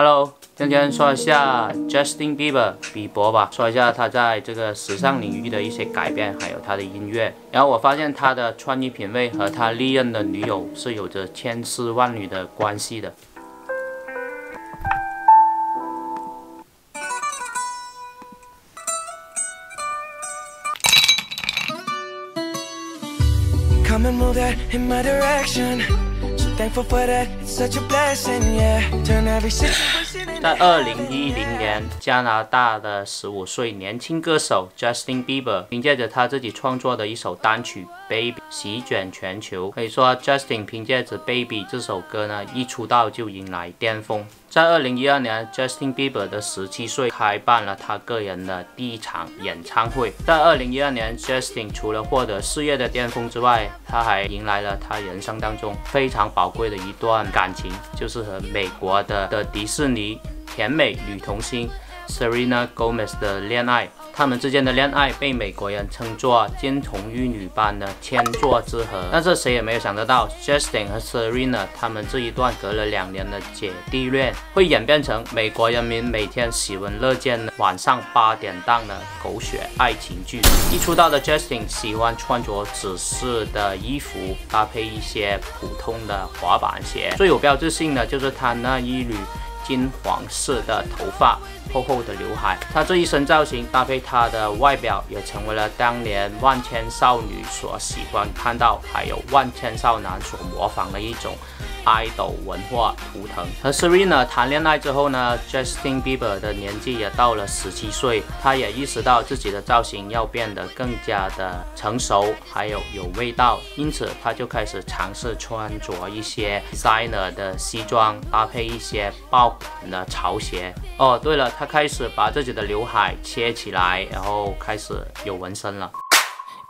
Hello，今天说一下 Justin Bieber 比伯吧，说一下他在这个时尚领域的一些改变，还有他的音乐。然后我发现他的穿衣品味和他历任的女友是有着千丝万缕的关系的。在二零一零年，加拿大的十五岁年轻歌手 Justin Bieber 凭借着他自己创作的一首单曲《Baby》席卷全球。可以说，Justin 凭借着《Baby》这首歌呢，一出道就迎来巅峰。在二零一二年，Justin Bieber 的十七岁开办了他个人的第一场演唱会。在二零一二年，Justin 除了获得事业的巅峰之外，他还迎来了他人生当中非常宝贵的一段感情，就是和美国的的迪士尼甜美女童星 Serena Gomez 的恋爱。他们之间的恋爱被美国人称作金童玉女般的天作之合，但是谁也没有想得到，Justin 和 Serena 他们这一段隔了两年的姐弟恋会演变成美国人民每天喜闻乐见的晚上八点档的狗血爱情剧。一出道的 Justin 喜欢穿着紫色的衣服，搭配一些普通的滑板鞋，最有标志性的就是他那一缕金黄色的头发。厚厚的刘海，她这一身造型搭配她的外表，也成为了当年万千少女所喜欢看到，还有万千少男所模仿的一种。爱豆文化图腾。和 Serena 谈恋爱之后呢，Justin Bieber 的年纪也到了十七岁，他也意识到自己的造型要变得更加的成熟，还有有味道，因此他就开始尝试穿着一些 designer 的西装，搭配一些爆款的潮鞋。哦，对了，他开始把自己的刘海切起来，然后开始有纹身了。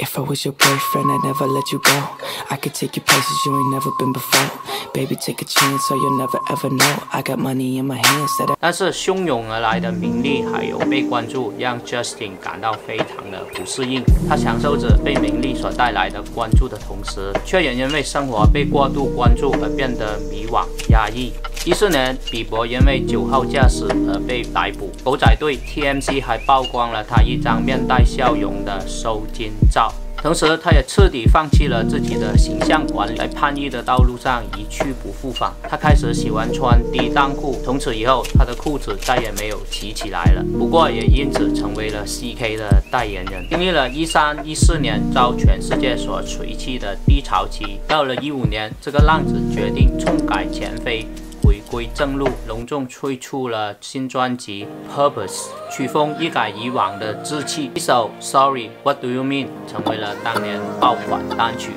If I was your boyfriend, I'd never let you go. I could take you places you ain't never been before. Baby, take a chance, so you'll never ever know. I got money in my hands that I 但是汹涌而来的名利还有被关注，让 Justin 感到非常的不适应。他享受着被名利所带来的关注的同时，却也因为生活被过度关注而变得迷惘压抑。一四年，比伯因为酒后驾驶而被逮捕。狗仔队 TMC 还曝光了他一张面带笑容的收金照。同时，他也彻底放弃了自己的形象管理，在叛逆的道路上一去不复返。他开始喜欢穿低裆裤，从此以后，他的裤子再也没有提起来了。不过，也因此成为了 CK 的代言人。经历了一三一四年遭全世界所垂弃的低潮期，到了一五年，这个浪子决定重改前非。回归正路，隆重推出了新专辑《Purpose》，曲风一改以往的稚气，一首《Sorry What Do You Mean》成为了当年爆款单曲。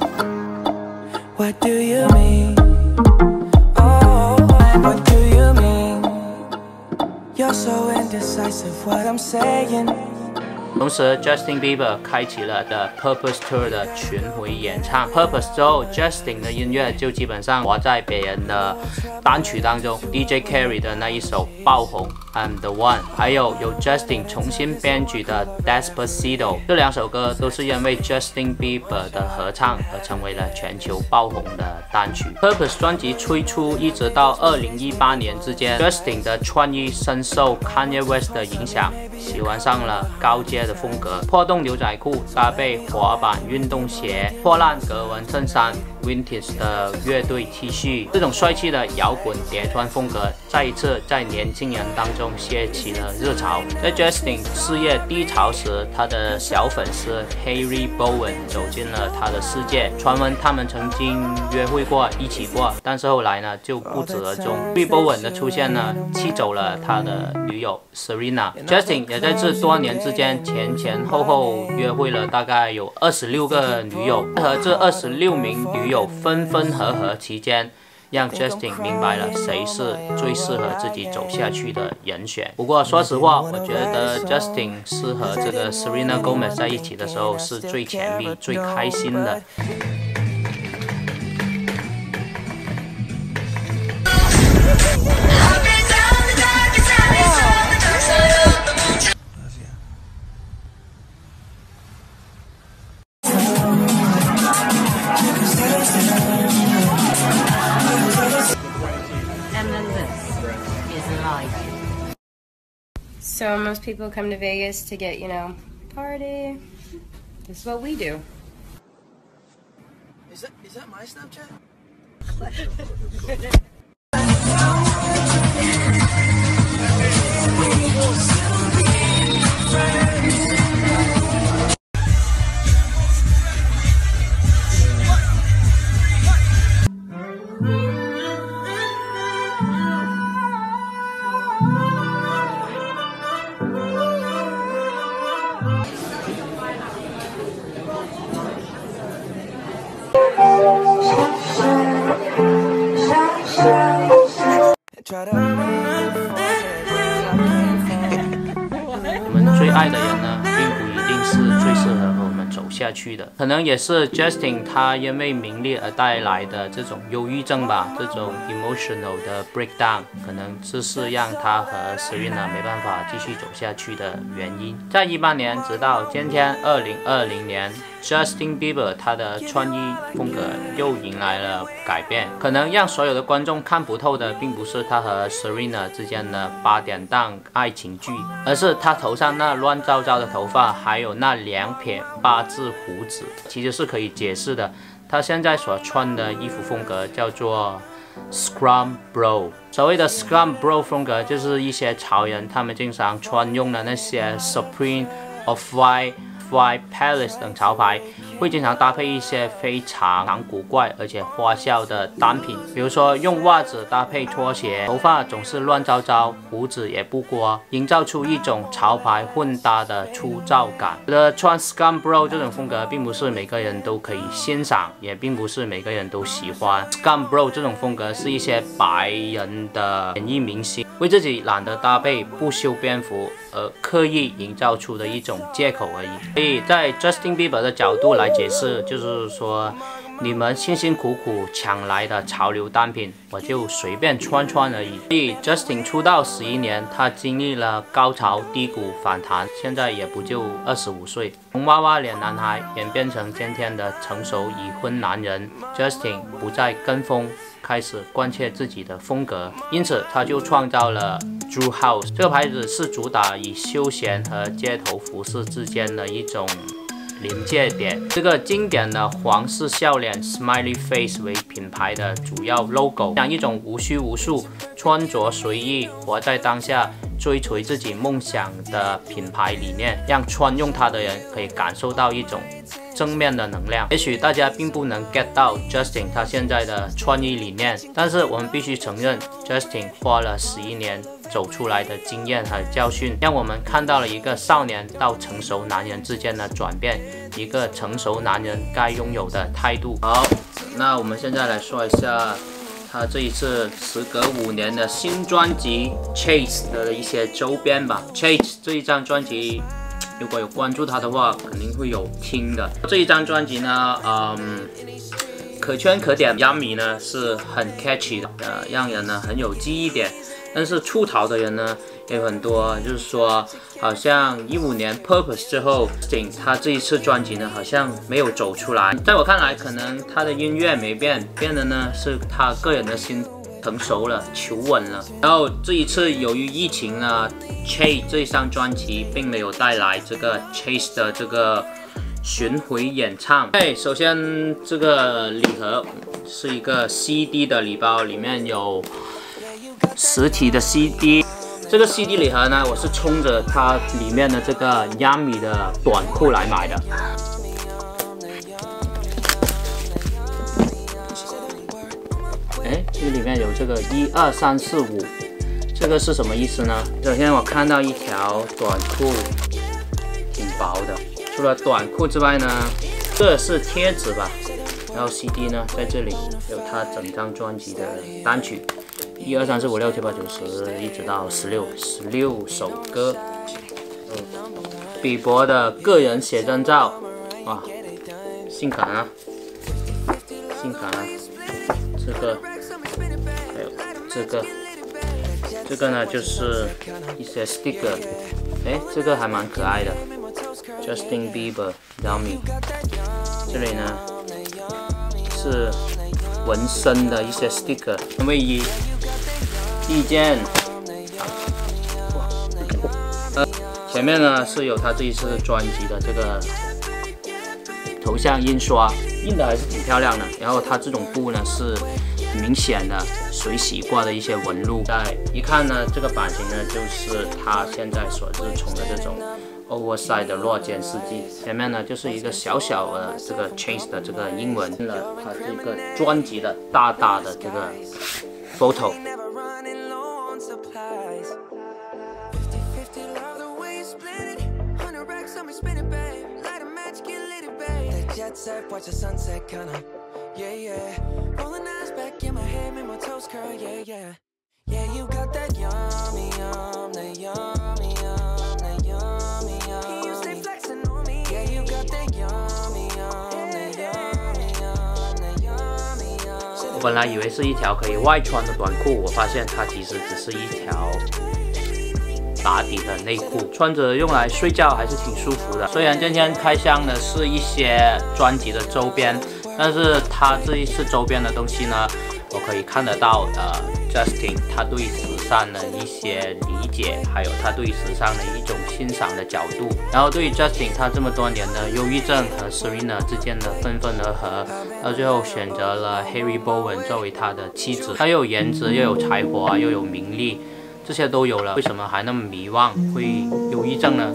同时，Justin Bieber 开启了的 Purpose Tour 的巡回演唱。Purpose 之后，Justin 的音乐就基本上活在别人的单曲当中。DJ c a r r y 的那一首爆红。I'm the one，还有由 Justin 重新编曲的 Despacito，这两首歌都是因为 Justin Bieber 的合唱而成为了全球爆红的单曲。Purpose 专辑推出一直到二零一八年之间，Justin 的穿衣深受 Kanye West 的影响，喜欢上了高阶的风格，破洞牛仔裤搭配滑板运动鞋，破烂格纹衬衫。Vintage 的乐队 T 恤，这种帅气的摇滚叠穿风格，再一次在年轻人当中掀起了热潮。在 Justin 事业低潮时，他的小粉丝 Harry Bowen 走进了他的世界。传闻他们曾经约会过，一起过，但是后来呢就不知而终。Harry Bowen 的出现呢，气走了他的女友 Serena。Justin 也在这多年之间前前后后约会了大概有二十六个女友，和这二十六名女友。分分合合期间，让 Justin 明白了谁是最适合自己走下去的人选。不过说实话，我觉得 Justin 是和这个 Serena Gomez 在一起的时候是最甜蜜、最开心的。So most people come to Vegas to get, you know, party. This is what we do. Is that is that my Snapchat? 我们最爱的人呢，并不一定是最适合。下去的，可能也是 Justin 他因为名利而带来的这种忧郁症吧，这种 emotional 的 breakdown，可能这是让他和 Serena 没办法继续走下去的原因。在一八年，直到今天二零二零年，Justin Bieber 他的穿衣风格又迎来了改变，可能让所有的观众看不透的，并不是他和 Serena 之间的八点档爱情剧，而是他头上那乱糟糟的头发，还有那两撇八字胡子，其实是可以解释的。他现在所穿的衣服风格叫做 Scrum Bro。所谓的 Scrum Bro 风格，就是一些潮人他们经常穿用的那些 Supreme、Off White、White Palace 等潮牌，会经常搭配一些非常古怪而且花哨的单品，比如说用袜子搭配拖鞋，头发总是乱糟糟，胡子也不刮，营造出一种潮牌混搭的粗糙感。觉得穿 Scum Bro 这种风格，并不是每个人都可以欣赏，也并不是每个人都喜欢。Scum Bro 这种风格是一些白人的演艺明星为自己懒得搭配不修边幅而刻意营造出的一种借口而已。所以在 Justin Bieber 的角度来解释，就是说。你们辛辛苦苦抢来的潮流单品，我就随便穿穿而已。所以 Justin 出道十一年，他经历了高潮、低谷、反弹，现在也不就二十五岁，从娃娃脸男孩演变成今天的成熟已婚男人。Justin 不再跟风，开始关切自己的风格，因此他就创造了 Drew House 这个牌子，是主打以休闲和街头服饰之间的一种。临界点，这个经典的皇室笑脸 （Smiley Face） 为品牌的主要 logo，讲一种无拘无束、穿着随意、活在当下、追随自己梦想的品牌理念，让穿用它的人可以感受到一种正面的能量。也许大家并不能 get 到 Justin 他现在的穿衣理念，但是我们必须承认，Justin 花了十一年。走出来的经验和教训，让我们看到了一个少年到成熟男人之间的转变，一个成熟男人该拥有的态度。好，那我们现在来说一下他这一次时隔五年的新专辑《Chase》的一些周边吧。《Chase》这一张专辑，如果有关注他的话，肯定会有听的。这一张专辑呢，嗯，可圈可点，央米呢是很 catchy 的，呃，让人呢很有记忆点。但是出逃的人呢也很多，就是说，好像一五年 Purpose 之后，景他这一次专辑呢好像没有走出来。在我看来，可能他的音乐没变，变的呢是他个人的心成熟了，求稳了。然后这一次由于疫情呢，Chase 这一张专辑并没有带来这个 Chase 的这个巡回演唱。哎，首先这个礼盒是一个 CD 的礼包，里面有。实体的 CD，这个 CD 礼盒呢，我是冲着它里面的这个 Yummy 的短裤来买的。哎，这里面有这个一二三四五，这个是什么意思呢？首先我看到一条短裤，挺薄的。除了短裤之外呢，这是贴纸吧？然后 CD 呢，在这里有它整张专辑的单曲。一二三四五六七八九十，一直到十六，十六首歌。嗯，比伯的个人写真照，哇，性感啊，性感啊。这个，还有这个，这个呢就是一些 sticker，哎，这个还蛮可爱的，Justin Bieber Dummy。这里呢是纹身的一些 sticker，卫衣。第一件，呃，前面呢是有他这一次专辑的这个头像印刷，印的还是挺漂亮的。然后它这种布呢是明显的水洗过的一些纹路，在一看呢，这个版型呢就是他现在所日冲的这种 oversize 的落肩设计。前面呢就是一个小小的这个 Chase 的这个英文了，它这个专辑的大大的这个 photo。Jet set, watch the sunset, kinda. Yeah, yeah. Rolling eyes back in my head, make my toes curl, yeah, yeah. Yeah, you got that yummy, yum, that yummy, yum, that yummy, yum. You stay flexing on me. Yeah, you got that yummy, yum, that yummy, yum, that yummy, yum. 我本来以为是一条可以外穿的短裤，我发现它其实只是一条。打底的内裤，穿着用来睡觉还是挺舒服的。虽然今天开箱的是一些专辑的周边，但是他这一次周边的东西呢，我可以看得到呃，Justin 他对时尚的一些理解，还有他对时尚的一种欣赏的角度。然后对于 Justin 他这么多年的忧郁症和 Serena 之间的分分合合，到最后选择了 Harry Bowen 作为他的妻子。他又有颜值，又有才华，又有名利。这些都有了，为什么还那么迷惘，会忧郁症呢？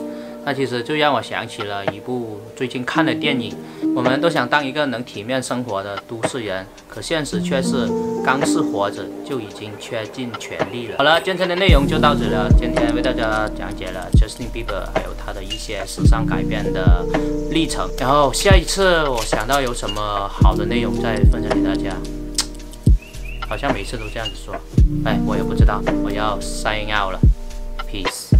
那其实就让我想起了一部最近看的电影。我们都想当一个能体面生活的都市人，可现实却是刚是活着就已经缺尽全力了。好了，今天的内容就到这了。今天为大家讲解了 Justin Bieber 还有他的一些时尚改变的历程。然后下一次我想到有什么好的内容再分享给大家。好像每次都这样子说，哎，我也不知道，我要 sign out 了，peace。